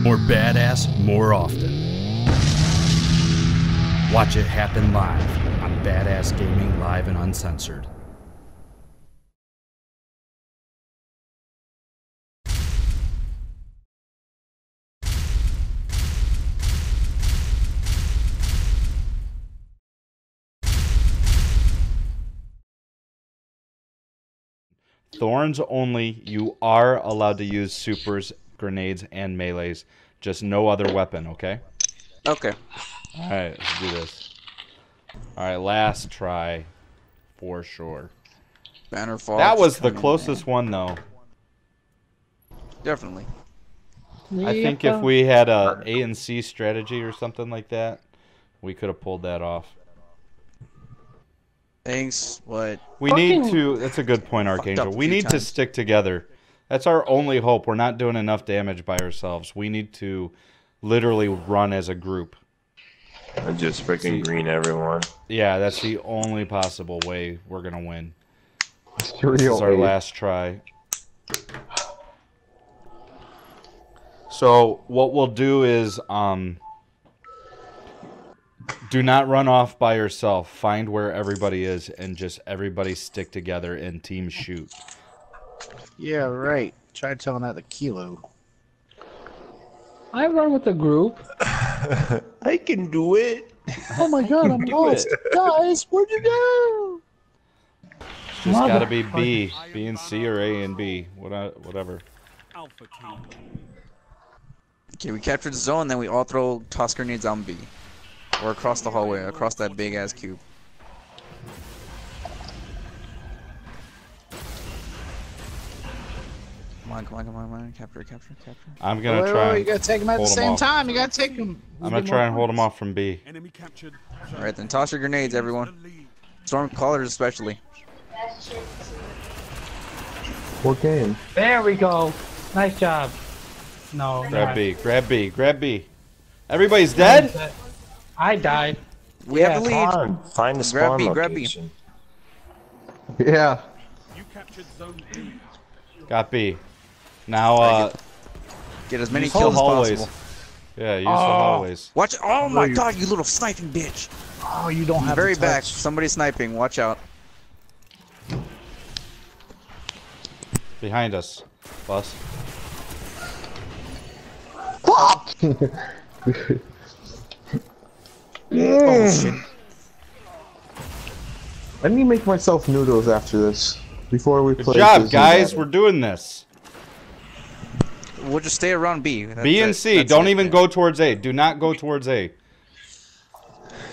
More badass, more often. Watch it happen live on Badass Gaming Live and Uncensored. Thorns only. You are allowed to use supers, grenades, and melees. Just no other weapon, okay? Okay. Alright, let's do this. Alright, last try. For sure. Banner fall. That was the closest one, though. Definitely. I think if we had a A and C strategy or something like that, we could have pulled that off. Thanks. What? We need to. That's a good point, Archangel. We few need to stick together. That's our only hope. We're not doing enough damage by ourselves. We need to literally run as a group. And just freaking green everyone. Yeah, that's the only possible way we're gonna win. This is our last try. So what we'll do is um do not run off by yourself. Find where everybody is and just everybody stick together and team shoot. Yeah, right. Try telling that to Kilo. I run with the group. I can do it. Oh my god, I'm do lost. Guys, where'd you go? It's just gotta be B. B and C or A and B. What- Whatever. Okay, we captured the zone, then we all throw toss grenades on B. Or across the hallway, across that big ass cube. Come on, come on, come on, come on. Capture, capture, capture. I'm gonna Wait, try. wait, wait, and you gotta take them at the same off. time. You gotta take them. I'm gonna try and hold them off from B. Enemy captured. Alright, then toss your grenades, everyone. Storm callers, especially. What game? There we go. Nice job. No. Grab not. B. Grab B. Grab B. Everybody's dead. I died. We have the lead. Come find the Grab spawn B, grab B. location. Yeah. You captured zone B. Got B. Now uh, Get as many use the kills as hallways. possible. Yeah, use the Oh. hallways. Watch! Oh my god, you little sniping bitch! Oh, you don't have Very to back. touch. Somebody sniping. Watch out. Behind us. boss. Oh shit. I need to make myself noodles after this. Before we Good play. job, guys. We're doing this. We'll just stay around B. That- B and that- C. that's Don't it. even go towards A. Do not go towards A.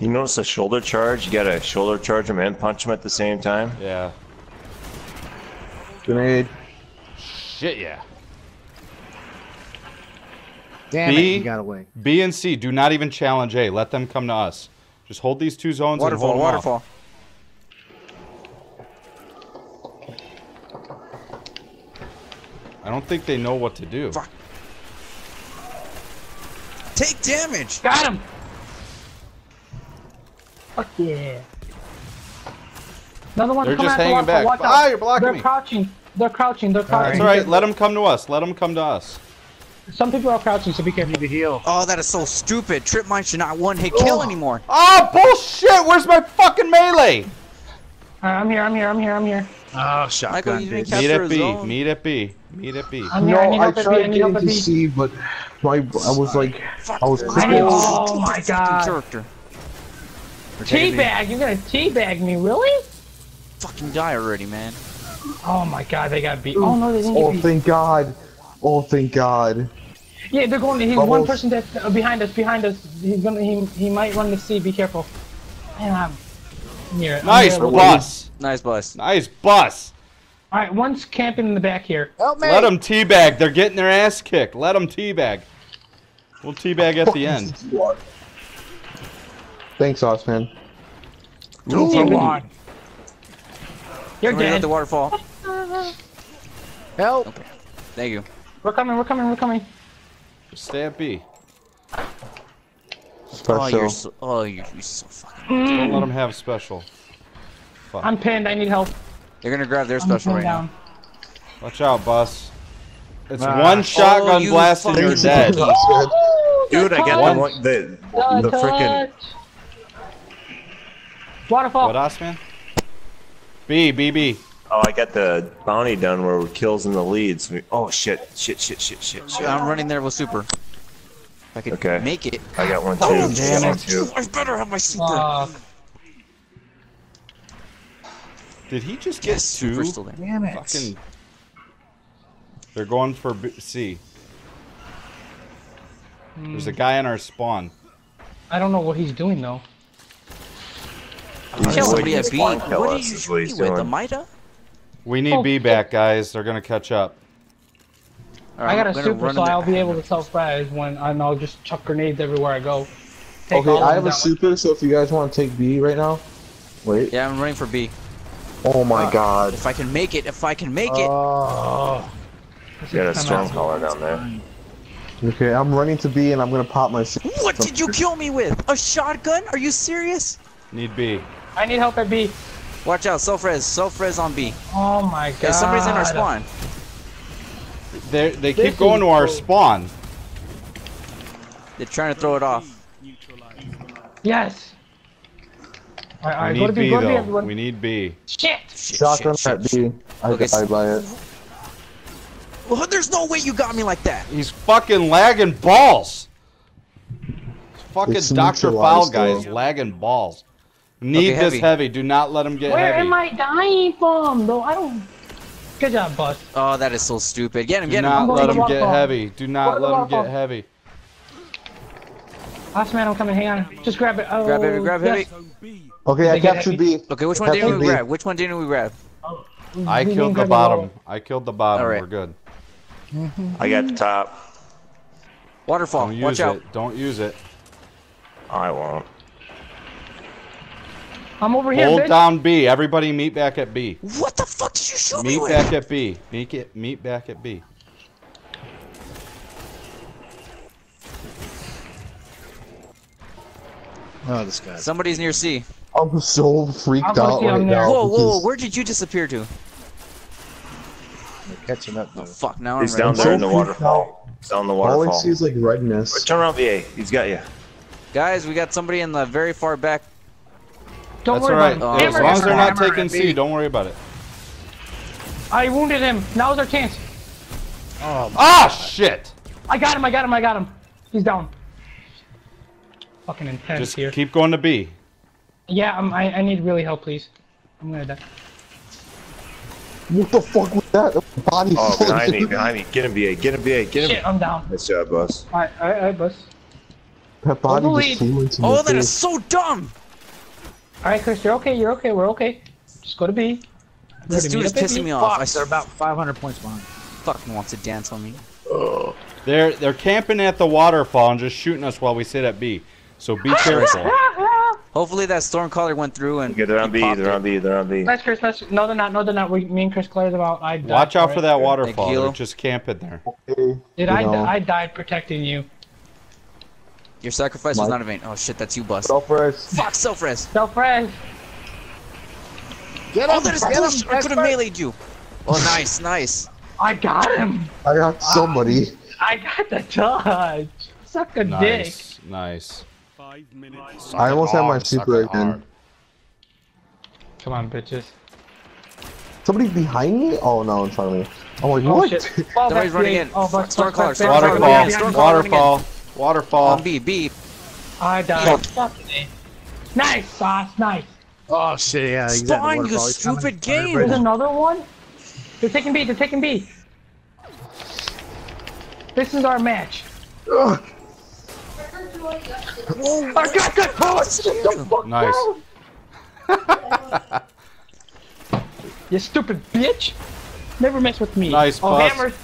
You notice a shoulder charge? You gotta shoulder charge him and punch him at the same time. Yeah. Grenade. Shit, yeah. Damn B. it, you got away. B and C. Do not even challenge A. Let them come to us. Just hold these two zones Waterfall, and hold 'em off. waterfall. I don't think they know what to do. Fuck. Take damage! Got him. Fuck yeah. Another one They're just hanging back. Ah, you're blocking They're me. crouching. They're crouching. They're crouching. That's all right. Let them come to us. Let them come to us. Some people are crouching, so be careful. Need to heal. Oh, that is so stupid. Trip mine should not one hit kill anymore. Oh bullshit! Where's my fucking melee? Alright, I'm here. I'm here. I'm here. I'm here. Oh, shotgun. Michael, you didn't Meet Capture at a B. zone. Meet at B. Meet at B. I'm here. No, I I help at B. I tried need help getting at to B. C, but my I was like, I was I clicking. Oh my god. Character. We're Teabag. You're gonna teabag me, really? Fucking die already, man. Oh my god, they got beat. Oh no, they didn't Oh, get beat. thank God. Oh, thank God. Yeah, they're going. To he's Bubbles. one person that's uh, behind us. Behind us. He's gonna. He, he might run to C. Be careful. Man, I'm near it. Nice near bus. Nice bus. Nice bus. All right, one's camping in the back here. Help me. Let them teabag. They're getting their ass kicked. Let them teabag. We'll teabag at the end. Thanks, Osman. Two for one. You're Somebody at dead. the waterfall. Help. Thank you. We're coming. We're coming. We're coming. Stay at B. Oh, Special. you're so. Oh, you're, you're so fucking. Don't let them have special. Fuck. I'm pinned. I need help. They're gonna grab their I'm special right down. now. Watch out, boss. It's Ah. one shotgun Oh, you blast and you're dead. Dude, I got One- the one, the The the freaking. Waterfall. What else, man? B, B, B. Oh, I got the bounty done where we're kills in the leads. We- Oh shit! Shit! Shit! Shit! Shit! Shit! I'm running there with super. If I could Okay. make it. I got one oh, too. Oh, I damn it. too. I better have my super. Fuck. Did he just get yes, two? super's still there. Damn it. Fucking. They're going for B- C. There's a hmm. guy in our spawn. I don't know what he's doing though. He's Kill just somebody waiting at B. What are you is what he's shooting with? The doing. Mida? We need Oh, B back, guys. They're gonna catch up. Alright, I got a super, so. I'll be able to self res when and I'll just chuck grenades everywhere I go. Take Okay, I have a down. super, so if you guys want to take B right now. Wait. Yeah, I'm running for B. Oh my uh, god. If I can make it, if I can make it. Oh. This You got a is storm kinda- caller down there. Okay, I'm running to B and I'm gonna pop my. What did you kill me with? A shotgun? Are you serious? Need B. I need help at B. Watch out, self-res, self-res on B. Oh my god. Okay, somebody's in our spawn. They they This keep going to our cool. spawn. They're trying to throw it off. Yes. Alright, We need B, B go to B, though. everyone. We need B. Shit! Shit, Shotgun shit, at shit, B. I Okay, died by it. Well, there's no way you got me like that. He's fucking lagging balls. Fucking It's Dr. Foul neutralized, guys though. lagging balls. Need Okay, this heavy. heavy. Do not let him get Where heavy. am I dying from though? I don't. Good job, Bust. Oh, that is so stupid. Get him, Do get him. not I'm let him get waterfall. heavy. Do not let him get heavy. Last man, I'm coming. Hang on. Just grab it. Oh, Grab heavy, grab heavy. yes. Zone B. Okay, I They get captured? B. Okay, which one That's didn't we grab? Which one didn't we grab? Oh, I We killed the bottom. I killed the bottom. Alright. We're good. I got the top. Waterfall, Don't use watch out. it. Don't use it. I won't. I'm over here, Hold bitch. down B. Everybody meet back at B. What the fuck did you shoot me Meet back at B. Meet it. Meet back at B. Oh, this guy. Somebody's near C. I'm so freaked I'm out see right now. Whoa, whoa, because where did you disappear to? They're catching up Oh, fuck, now He's I'm down ready. there in the so waterfall. He's down the All I waterfall. see is like redness. Turn around, VA. He's got you. Guys, we got somebody in the very far back. Don't That's worry alright. about Oh, it. as long as they're not taking at C, B. don't worry about it. I wounded him. Now's our chance. Oh, Ah, shit! I got him. I got him. I got him. He's down. Fucking intense Just here. keep going to B. Yeah, I'm, I I need really help, please. I'm gonna die. What the fuck was that? Body Oh, full of- behind me, behind me. Get him, VA. Get him, VA. Get him. Shit, I'm down. Nice job, boss. Alright, alright, alright, boss. That body Hold the just lead. flew into Oh, my that is face. so dumb! Alright, Chris, you're okay. You're okay. We're okay. Just go to B. This dude is up pissing me off. I fuck, they're about 500 points behind. fucking wants to dance on me. They're they're camping at the waterfall and just shooting us while we sit at B. So be careful. Hopefully that storm caller went through and Okay, they're on B. popped They're it. on B. They're on B. Nice, Chris. Nice. No, they're not. No, they're not. We, me and Chris cleared them out. I died Watch out for that waterfall. Kilo. They're just camping there. Okay, Dude, I, know. I died protecting you. Your sacrifice was not in vain. Oh shit, that's you, bust. Self-res. Fuck, self-res. Self-res. Get Oh, him! that is get him! I could have meleeed you. Oh, nice, nice. I got him. I got somebody. I got the touch. Suck a dick. Nice, nice. Five minutes. I almost had my super it hard. again. Come on, bitches. Somebody behind me? Oh no, in front of me. I'm like, Oh what? shit. Somebody's running in. Oh, Fuck, buck, storm buck, caller, buck, storm buck, caller, buck, behind, buck, storm buck. caller running in. Waterfall. Waterfall. On B, B. I died. Fuck me. Nice, sauce. Nice. Oh shit! Yeah, he's at the Spawn, you waterfall. He's coming. stupid game. There's another one. They're taking B. They're taking B. This is our match. Ugh. I got the touch. Get the fuck Nice. You stupid bitch. Never mess with me. Nice Oh, bust. hammers.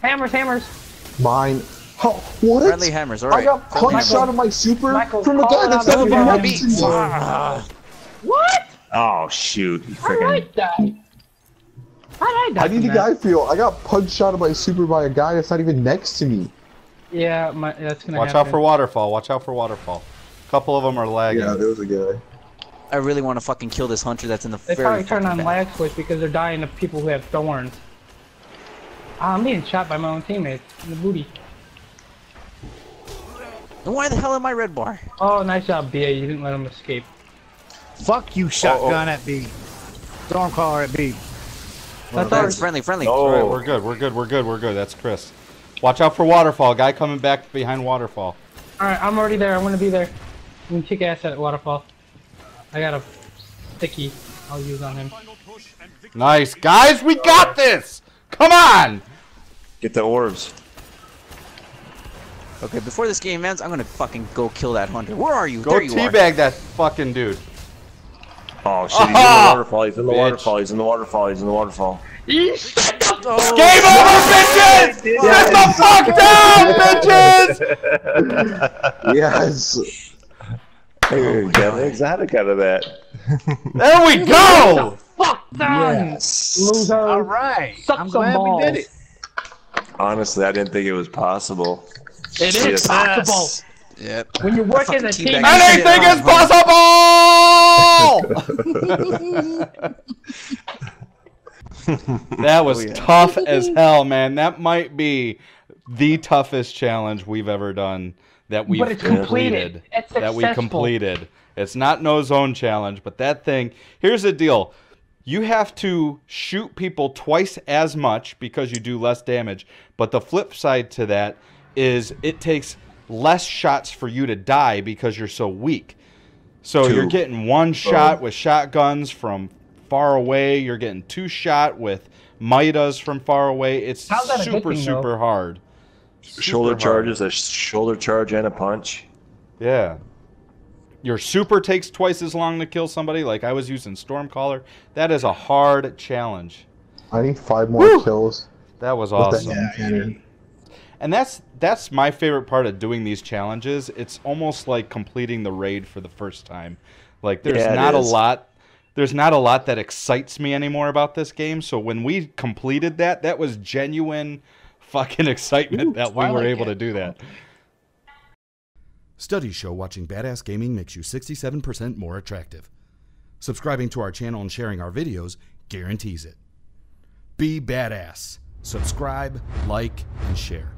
Hammers, hammers. Mine. How, what? Friendly hammers, I alright. got Friendly punched hammers. out of my super Michael, from a guy that's out. not even Michael, next to me. What? Oh shoot! You I freaking. like that. How did I die How did from the guy feel? I got punched out of my super by a guy that's not even next to me. Yeah, my, that's gonna Watch happen. out for waterfall. Watch out for waterfall. A couple of them are lagging. Yeah, there was a guy. I really want to fucking kill this hunter that's in the They very probably turn on back. lag switch because they're dying to people who have thorns. Ah, I'm being shot by my own teammates in the booty. And why the hell am I red bar? Oh, nice job, B. You didn't let him escape. Fuck you, shotgun at B. Stormcaller at B. That's That's ours. friendly, friendly. All right, Oh, we're good. We're good. We're good. We're good. That's Chris. Watch out for waterfall. Guy coming back behind waterfall. Alright, I'm already there. I'm gonna be there. I'm gonna kick ass at waterfall. I got a sticky I'll use on him. Final push and victory. Nice, guys. We got this. Come on. get the orbs. Okay, before this game ends, I'm gonna fucking go kill that hunter. Where are you? Go there you are. teabag that fucking dude. Oh shit, he's in the waterfall, he's in the Bitch. waterfall, he's in the waterfall, he's in the waterfall. Game over, bitches! Sit the fuck down, bitches! Yes. Hey, got exotic out of that. There we go. Fuck them! Yes. Losers. All right. Suck I'm some glad we did it. Honestly, I didn't think it was possible. It is Yes. possible. Yep. When you work as a team. Anything is possible. that was Oh, yeah. tough as hell, man. That might be the toughest challenge we've ever done. That we've But it's completed. It's that we completed. It's not no zone challenge, but that thing. Here's the deal. You have to shoot people twice as much because you do less damage. But the flip side to that is it takes less shots for you to die because you're so weak. So you you're getting one shot with shotguns from far away. You're getting two shot with Midas from far away. It's How's that a good super thing, though? super hard. shoulder hard. charges, a shoulder charge and a punch. Yeah. Your super takes twice as long to kill somebody. Like I was using Stormcaller. That is a hard challenge. I need five more Woo! kills That was awesome. that gun cannon. And that's that's my favorite part of doing these challenges. It's almost like completing the raid for the first time. Like there's Yeah, not a lot there's not a lot that excites me anymore about this game. So when we completed that, that was genuine fucking excitement that we were Twilight able to do that. Studies show watching Badass Gaming makes you 67% more attractive. Subscribing to our channel and sharing our videos guarantees it. Be badass. Subscribe, like, and share.